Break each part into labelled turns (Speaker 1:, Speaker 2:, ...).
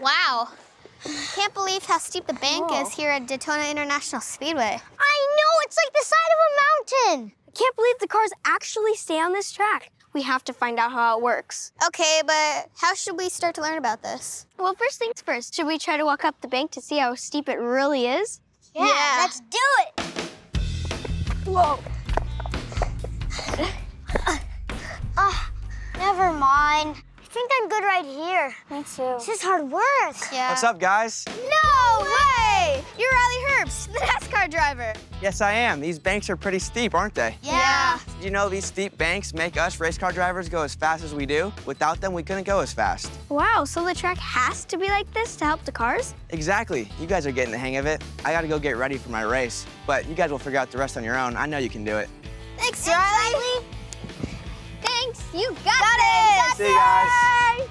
Speaker 1: Wow. Can't believe how steep the bank
Speaker 2: Whoa.
Speaker 1: is here at Daytona International Speedway.
Speaker 2: I know, it's like the side of a mountain. I can't believe the cars actually stay on this track. We have to find out how it works.
Speaker 1: Okay, but how should we start to learn about this?
Speaker 2: Well, first things first, should we try to walk up the bank to see how steep it really is?
Speaker 1: Yeah.
Speaker 2: let's do it. Whoa. Ah, never mind. I think I'm good right here. Me too. This is hard work.
Speaker 1: Yeah.
Speaker 3: What's up, guys?
Speaker 1: No way! You're Riley Herbst, the NASCAR driver.
Speaker 3: Yes, I am. These banks are pretty steep, aren't they?
Speaker 1: Yeah.
Speaker 3: Did you know these steep banks make us race car drivers go as fast as we do? Without them, we couldn't go as fast.
Speaker 2: Wow, so the track has to be like this to help the cars?
Speaker 3: Exactly. You guys are getting the hang of it. I gotta go get ready for my race, but you guys will figure out the rest on your own. I know you can do it.
Speaker 1: Thanks, Riley.
Speaker 2: Thanks, you got,
Speaker 1: Got it.
Speaker 3: See you guys.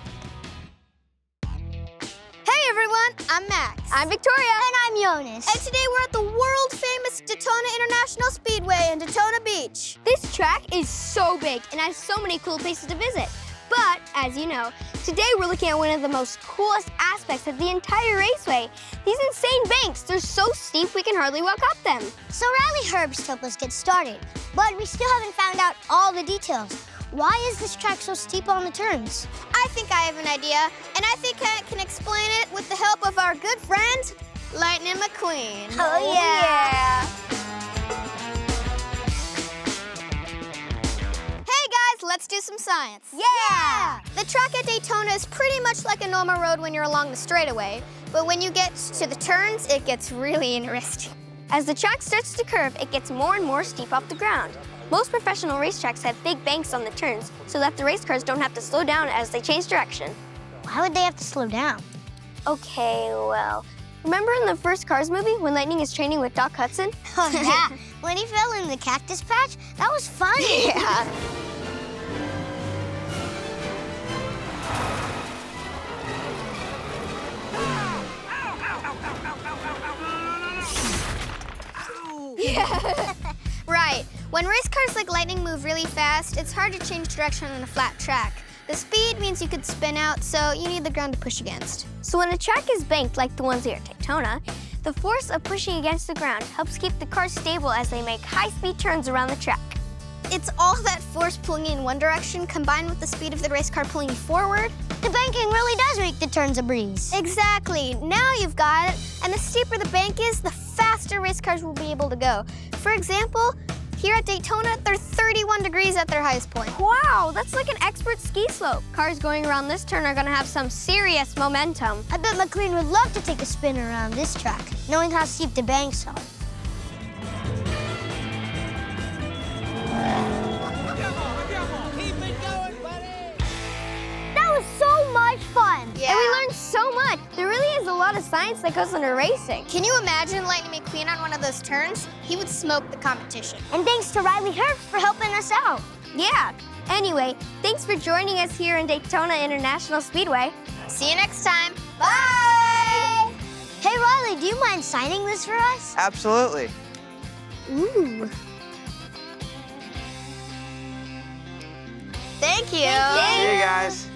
Speaker 1: Hey, everyone. I'm Max.
Speaker 2: I'm Victoria. And I'm Jonas.
Speaker 1: And today we're at the world famous Daytona International Speedway in Daytona Beach.
Speaker 2: This track is so big and has so many cool places to visit. But, as you know, today we're looking at one of the most coolest aspects of the entire raceway. These insane banks, they're so steep we can hardly walk up them.
Speaker 4: So Riley Herbst helped us get started, but we still haven't found out all the details. Why is this track so steep on the turns?
Speaker 1: I think I have an idea, and I think I can explain it with the help of our good friend, Lightning McQueen.
Speaker 4: Oh, oh yeah.
Speaker 1: Hey guys, let's do some science.
Speaker 4: Yeah!
Speaker 1: The track at Daytona is pretty much like a normal road when you're along the straightaway, but when you get to the turns, it gets really interesting.
Speaker 2: As the track starts to curve, it gets more and more steep off the ground. Most professional racetracks have big banks on the turns so that the race cars don't have to slow down as they change direction.
Speaker 4: Why would they have to slow down?
Speaker 2: Okay, well, remember in the first Cars movie when Lightning is training with Doc Hudson?
Speaker 4: Oh, yeah. when he fell in the cactus patch, that was funny.
Speaker 2: Yeah.
Speaker 1: Right. When race cars like Lightning move really fast, it's hard to change direction on a flat track. The speed means you could spin out, so you need the ground to push against.
Speaker 2: So when a track is banked like the ones here at Daytona, the force of pushing against the ground helps keep the cars stable as they make high-speed turns around the track.
Speaker 1: It's all that force pulling in one direction combined with the speed of the race car pulling forward.
Speaker 4: the banking really does make the turns a breeze.
Speaker 1: Exactly. Now you've got it. And the steeper the bank is, the faster race cars will be able to go. For example, here at Daytona, they're 31 degrees at their highest point.
Speaker 2: Wow, that's like an expert ski slope. Cars going around this turn are gonna have some serious momentum.
Speaker 4: I bet McQueen would love to take a spin around this track, knowing how steep the banks are.
Speaker 2: Lot of science that goes into racing.
Speaker 1: Can you imagine Lightning McQueen on one of those turns? He would smoke the competition.
Speaker 4: And thanks to Riley Herbst for helping us out.
Speaker 2: Yeah. Anyway, thanks for joining us here in Daytona International Speedway.
Speaker 1: See you next time.
Speaker 4: Bye! Hey, Riley, do you mind signing this for us?
Speaker 3: Absolutely.
Speaker 4: Ooh.
Speaker 1: Thank you.
Speaker 3: See you guys.